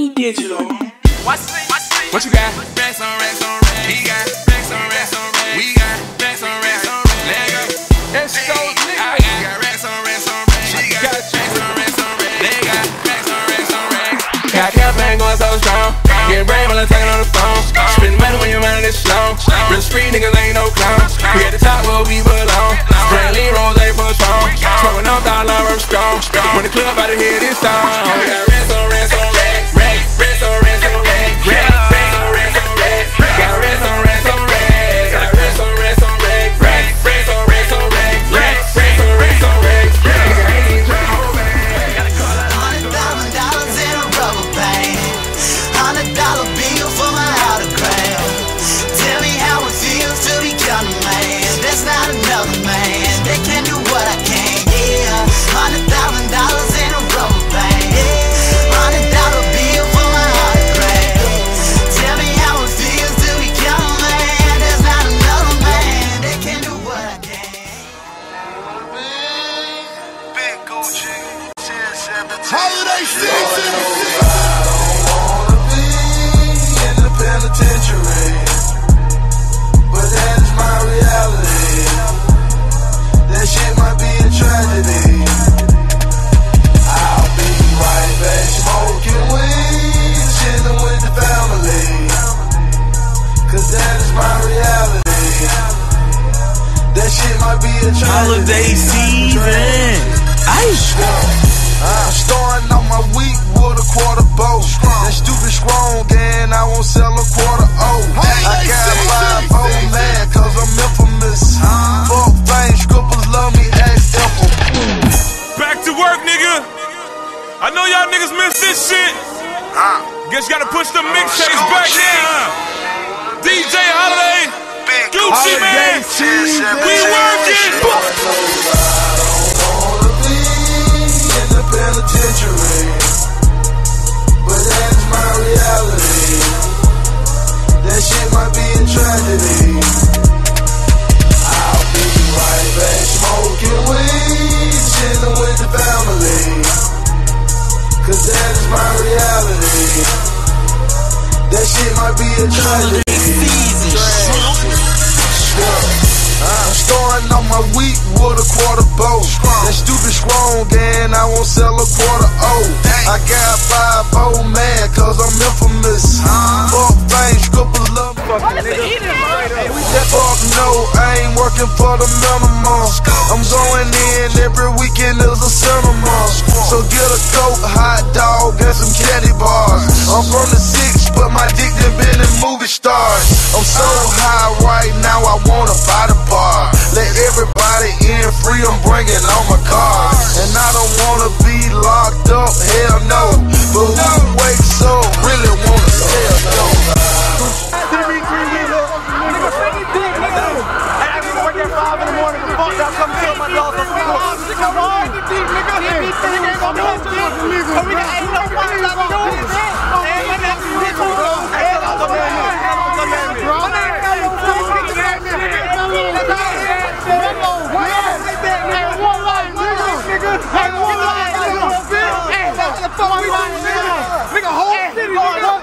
Digital. What you got? Racks on racks on racks. He got racks on racks on racks. We got racks on racks on racks. Let go. It's so lit. I got racks on racks on racks. She got racks on racks on racks. They got racks on racks on racks. Got campaign going so strong. Getting brave while I'm talking on the phone. Spend money when your mind is slow. Real street niggas ain't no clowns. We at the top where we belong. Brand Lee Rose ain't for strong. Smoking off dollar, I'm strong. When the club out of here this song. That shit might be a tragedy. Holiday season. Ice. I'm ah. starting on my week with a quarter boat. That stupid strong, and I won't sell a quarter oh. I got five old man, cause I'm infamous. Fuck fame, scribbles love me, ask Ethel. Back to work, nigga. I know y'all niggas miss this shit. Ah. Guess you gotta push the mixtapes back in. DJ Holiday, Gucci Holiday man, Cause that is my reality. That shit might be a tragedy. I'm starting on my week with a quarter boat. That stupid strong, and I won't sell a quarter oh. I got five old man, cause I'm infamous. Fuck fame, scribbles love me. Fuck no, I ain't working for the minimum. I'm going in every weekend is a cinema.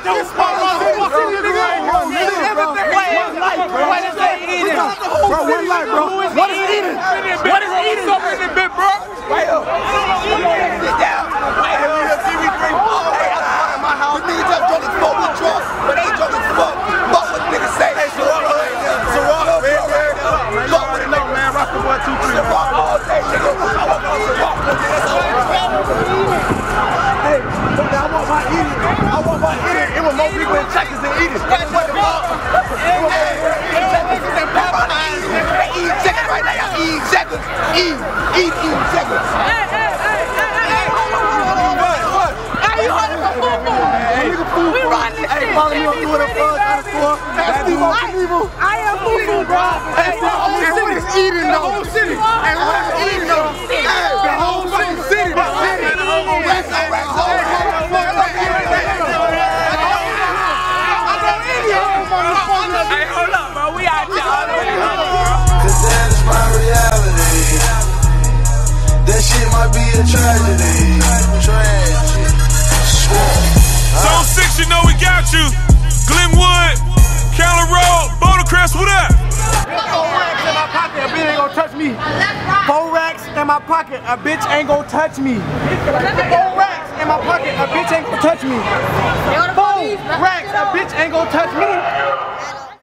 Bro, follow me on Twitter, Fuzz underscore. That's Steve Unbelievable. I am Fufu, bro. Hey, the whole city is eating though. The whole city. And what is eating though? The whole fucking city. The city. Rest up, rest up. Hey, hold up, bro. We out there all the way home, bro. Cause that is my reality. That shit might be a tragedy. Crest, what up? Four racks in my pocket, a bitch ain't gonna touch me. Four racks in my pocket, a bitch ain't gonna touch me. Four racks in my pocket, a bitch ain't gonna touch me. Four racks, a bitch ain't gonna touch me.